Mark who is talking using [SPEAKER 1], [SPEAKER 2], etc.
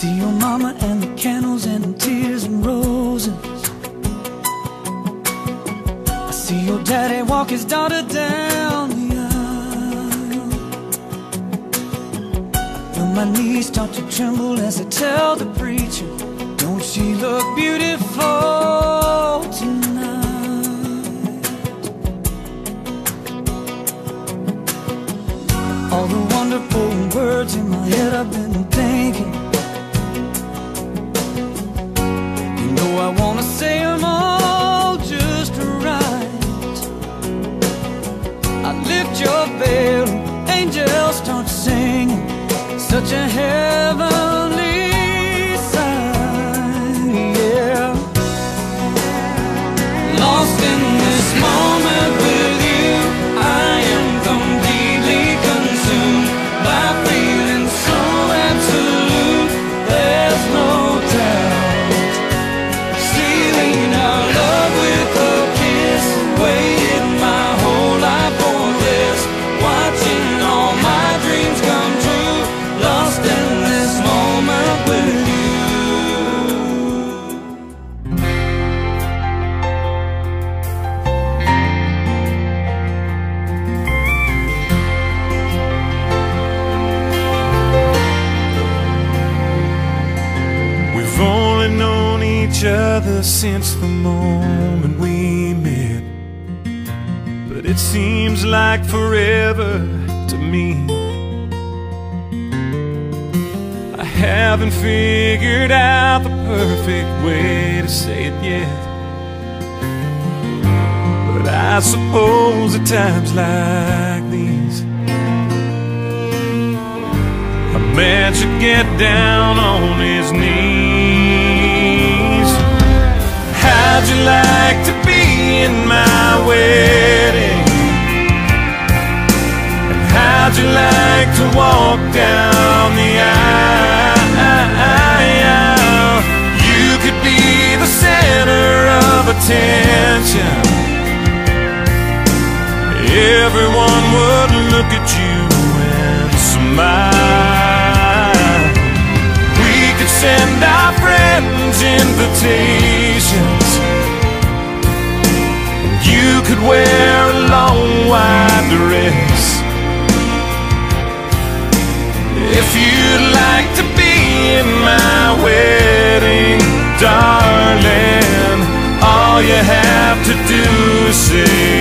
[SPEAKER 1] see your mama and the candles and tears and roses. I see your daddy walk his daughter down the aisle. Feel my knees start to tremble as I tell the preacher, Don't she look beautiful tonight? All the wonderful words in my head I've been Such a heavenly sight, yeah. Lost in
[SPEAKER 2] each other since the moment we met. But it seems like forever to me. I haven't figured out the perfect way to say it yet. But I suppose at times like these, a man should get down on his knees. In my wedding? And how'd you like to walk down the aisle? You could be the center of attention. Everyone would look at you and smile. We could send our friends invitations. You could wear a long white dress. If you'd like to be in my wedding, darling, all you have to do is say